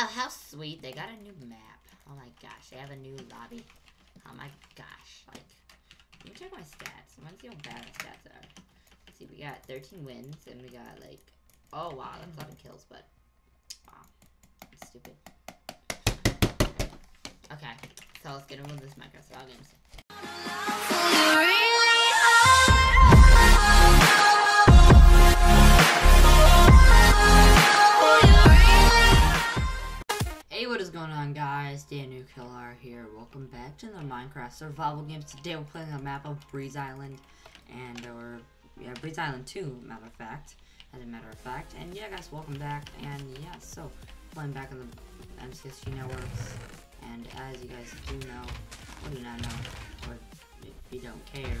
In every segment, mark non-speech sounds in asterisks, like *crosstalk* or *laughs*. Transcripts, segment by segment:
Oh, how sweet. They got a new map. Oh my gosh, they have a new lobby. Oh my gosh. Like, let me check my stats. I want to see how bad my stats are. Let's see, we got 13 wins, and we got, like, oh wow, that's 11 kills, but, wow, that's stupid. Okay, so let's get into this style games. Going on, guys? Daniel Killar here. Welcome back to the Minecraft survival games. Today we're playing a map of Breeze Island, and or yeah, Breeze Island 2, matter of fact, as a matter of fact. And yeah, guys, welcome back. And yeah, so playing back on the MCSG networks. And as you guys do know, or do not know, or if you don't care,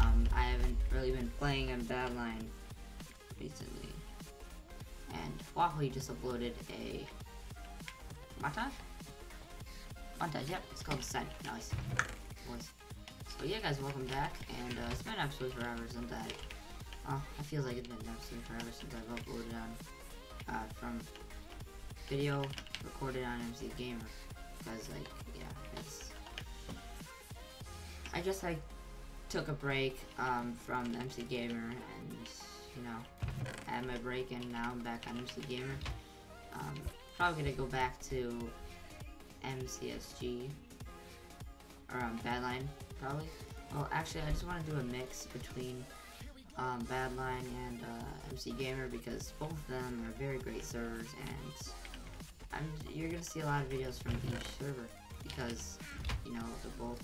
um, I haven't really been playing on Badlion recently. And Waffle just uploaded a montage? Montage, yep, it's called Descent. Nice. So yeah guys, welcome back, and uh, it's been episode forever since I, oh, it feels like it's been episode forever since I've uploaded on, uh, from video recorded on MC Gamer, because like, yeah, it's, I just like, took a break, um, from MC Gamer, and, you know, I had my break, and now I'm back on MC Gamer, um, probably gonna go back to MCSG or um, Badlion probably. Well, actually, I just want to do a mix between um, Badlion and uh, MC Gamer because both of them are very great servers, and I'm, you're gonna see a lot of videos from each server because you know they're both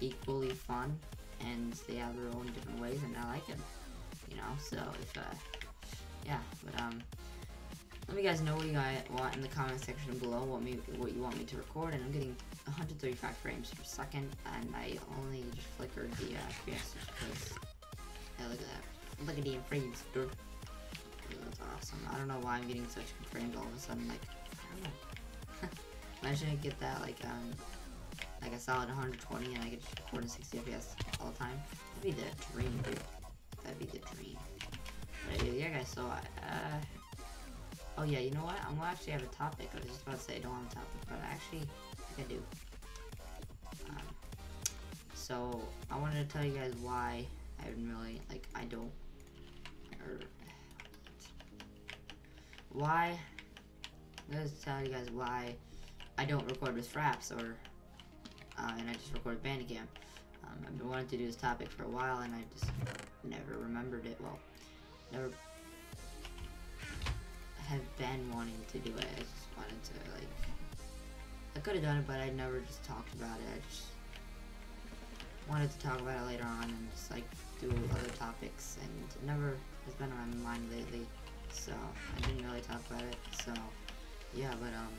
equally fun and they have their own different ways, and I like them. You know, so if uh, yeah, but um. Let me guys know what you guys want in the comment section below. What me, what you want me to record, and I'm getting 135 frames per second, and I only just flickered the uh, FPS because. Yeah, look at that. Look at the frames, dude. That's awesome. I don't know why I'm getting such frames all of a sudden. Like, I don't know. *laughs* Imagine I get that like um like a solid 120 and I get just record in 60 FPS all the time. That'd be the dream, dude. That'd be the dream. But yeah, guys. So I. Uh, Oh yeah, you know what? I'm gonna actually have a topic. I was just about to say I don't have a topic, but I actually, I do. Um, so I wanted to tell you guys why I haven't really like I don't or why. I'm gonna tell you guys why I don't record with Fraps or uh, and I just record Bandicam. Um, I've been wanting to do this topic for a while and I just never remembered it. Well, never wanting to do it. I just wanted to like I could have done it but I never just talked about it. I just wanted to talk about it later on and just like do other topics and it never has been on my mind lately. So I didn't really talk about it. So yeah, but um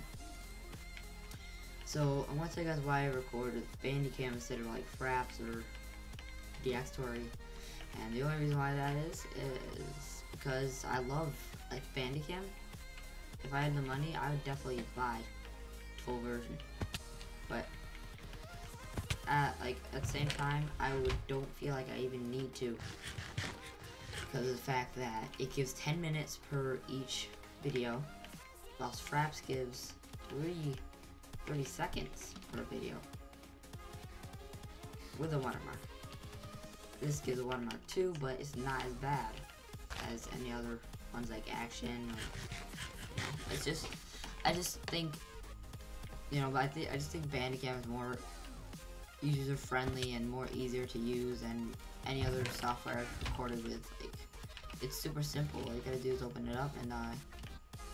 so I want to tell you guys why I record with Bandicam instead of like Fraps or DxTory. And the only reason why that is is because I love like Bandicam. If I had the money, I would definitely buy full version. But at like at the same time, I would don't feel like I even need to because of the fact that it gives 10 minutes per each video, whilst Fraps gives 30, 30 seconds per video with a watermark. This gives a watermark too, but it's not as bad as any other ones like action or it's just I just think you know I think I just think Bandicam is more user friendly and more easier to use than any other software I've recorded with like it's super simple. All you gotta do is open it up and uh,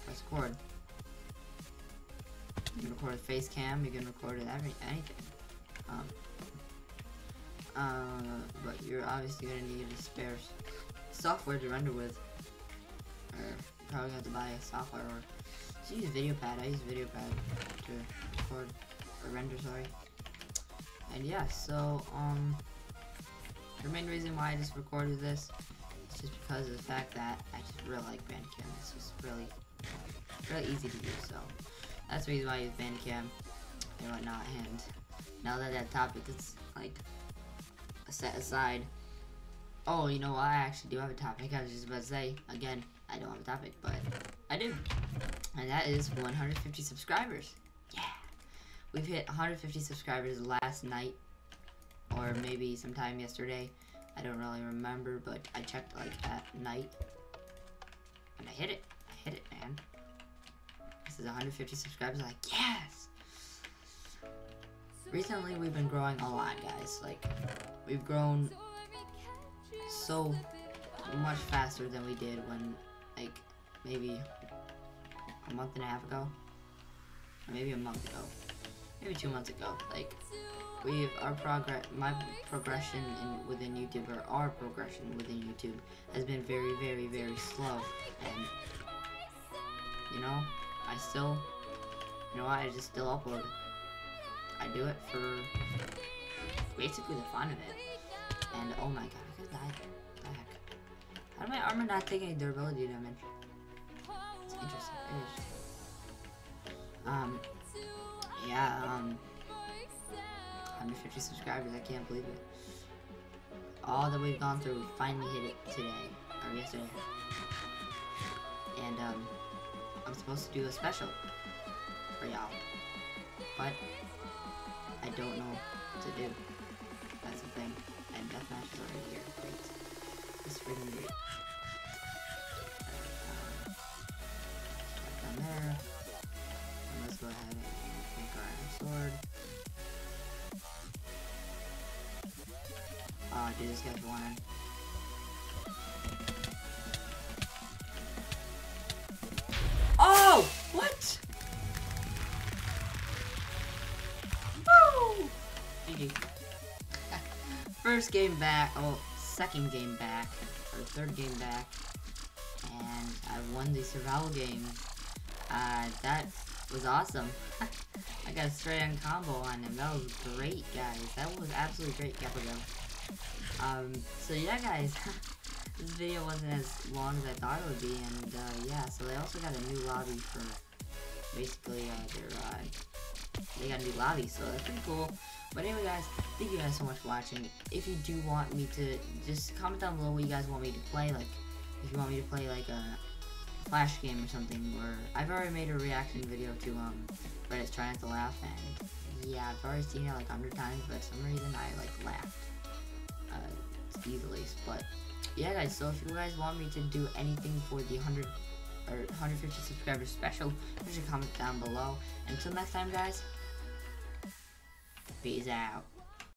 press record. You can record a face cam you can record it every anything um, uh, but you're obviously gonna need a spare software to render with or probably have to buy a software or just use VideoPad. I use VideoPad to record or render, sorry. And yeah, so um, the main reason why I just recorded this is just because of the fact that I just really like Bandicam. It's just really, really easy to use. So that's the reason why I use Bandicam and whatnot. And now that that topic is like set aside. Oh, you know what? I actually do have a topic. I was just about to say again. I don't have a topic, but I do. And that is 150 subscribers. Yeah. We've hit 150 subscribers last night. Or maybe sometime yesterday. I don't really remember, but I checked like at night. And I hit it. I hit it, man. This is 150 subscribers. I'm like, yes! Recently, we've been growing a lot, guys. Like, we've grown so much faster than we did when, like, maybe a month and a half ago. Or maybe a month ago. Maybe two months ago. Like, we've, our progress, my progression in, within YouTube, or our progression within YouTube, has been very, very, very slow. And, you know, I still, you know what, I just still upload. I do it for basically the fun of it. And, oh my god, How did my armor not take any durability damage? It's interesting. It is. Um, yeah, um, 150 subscribers, I can't believe it. All that we've gone through, we finally hit it today, or yesterday. And, um, I'm supposed to do a special for y'all. But, I don't know what to do. That's the thing. And deathmatch is. There. Let's go ahead and make our sword. Oh, dude, this guy's one. Oh! What? Woo! First game back, oh, second game back, or third game back, and I won the survival game. Uh, that was awesome. *laughs* I got a straight on combo on him. That was great, guys. That was absolutely great, Capital. Um, so yeah, guys. *laughs* this video wasn't as long as I thought it would be, and uh, yeah, so they also got a new lobby for basically uh, their, uh, they got a new lobby, so that's pretty cool. But anyway, guys, thank you guys so much for watching. If you do want me to, just comment down below what you guys want me to play, like, if you want me to play, like, a Flash game or something, or I've already made a reaction video to, um, Reddit's Trying to Laugh, and yeah, I've already seen it, like, a 100 times, but for some reason I, like, laughed uh, easily, but yeah, guys, so if you guys want me to do anything for the 100 or 150 subscribers special, a comment down below. Until next time, guys, peace out.